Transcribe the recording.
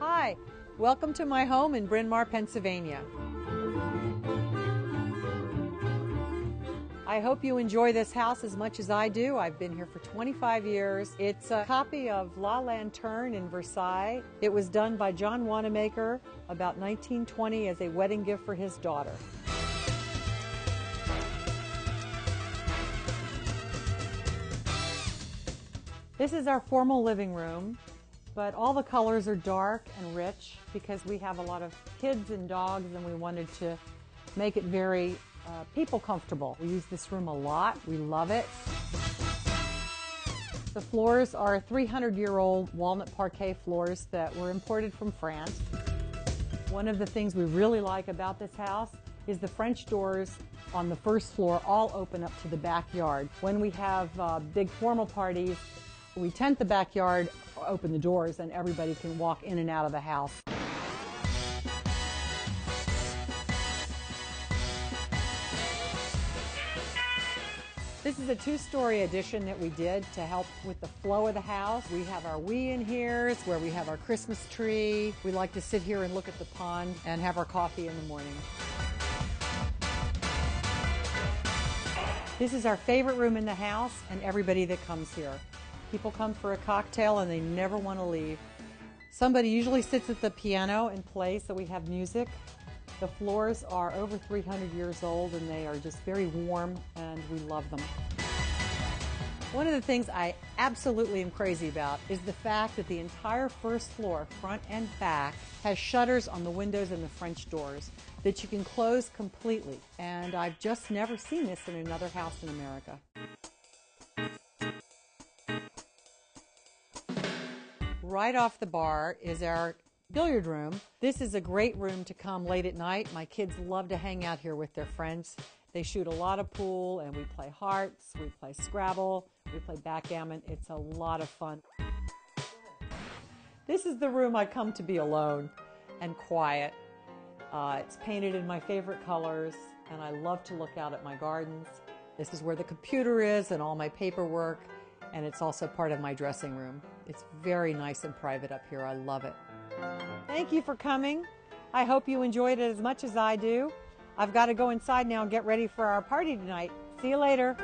Hi, welcome to my home in Bryn Mawr, Pennsylvania. I hope you enjoy this house as much as I do. I've been here for 25 years. It's a copy of La Lanterne in Versailles. It was done by John Wanamaker about 1920 as a wedding gift for his daughter. This is our formal living room, but all the colors are dark and rich because we have a lot of kids and dogs and we wanted to make it very uh, people comfortable. We use this room a lot. We love it. The floors are 300 year old walnut parquet floors that were imported from France. One of the things we really like about this house is the French doors on the first floor all open up to the backyard. When we have uh, big formal parties, we tent the backyard, open the doors, and everybody can walk in and out of the house. This is a two-story addition that we did to help with the flow of the house. We have our we in here, it's where we have our Christmas tree. We like to sit here and look at the pond and have our coffee in the morning. This is our favorite room in the house and everybody that comes here. People come for a cocktail and they never want to leave. Somebody usually sits at the piano and plays, so we have music. The floors are over 300 years old and they are just very warm and we love them. One of the things I absolutely am crazy about is the fact that the entire first floor, front and back, has shutters on the windows and the French doors that you can close completely. And I've just never seen this in another house in America. Right off the bar is our billiard room. This is a great room to come late at night. My kids love to hang out here with their friends. They shoot a lot of pool and we play hearts, we play Scrabble, we play backgammon. It's a lot of fun. This is the room I come to be alone and quiet. Uh, it's painted in my favorite colors and I love to look out at my gardens. This is where the computer is and all my paperwork and it's also part of my dressing room. It's very nice and private up here. I love it. Thank you for coming. I hope you enjoyed it as much as I do. I've got to go inside now and get ready for our party tonight. See you later.